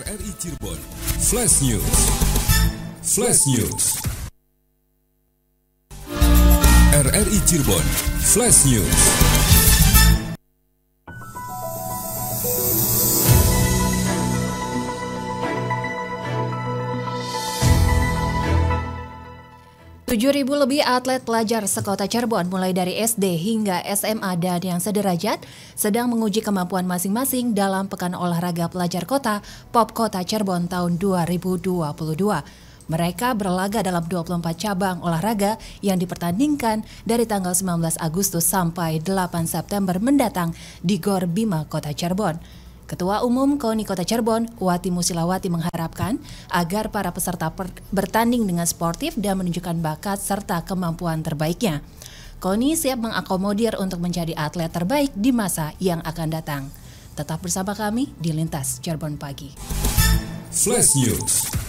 RRI Cirebon. Flash News. Flash News. RRI Cirebon. Flash News Tujuh ribu lebih atlet pelajar sekota Cirebon mulai dari SD hingga SMA dan yang sederajat sedang menguji kemampuan masing-masing dalam Pekan Olahraga Pelajar Kota Pop Kota Cirebon tahun 2022. Mereka berlaga dalam 24 cabang olahraga yang dipertandingkan dari tanggal 19 Agustus sampai 8 September mendatang di Gor Bima Kota Cirebon. Ketua Umum KONI Kota Cirebon, Wati Musilawati mengharapkan agar para peserta bertanding dengan sportif dan menunjukkan bakat serta kemampuan terbaiknya. KONI siap mengakomodir untuk menjadi atlet terbaik di masa yang akan datang. Tetap bersama kami di Lintas Cirebon Pagi. Flash News.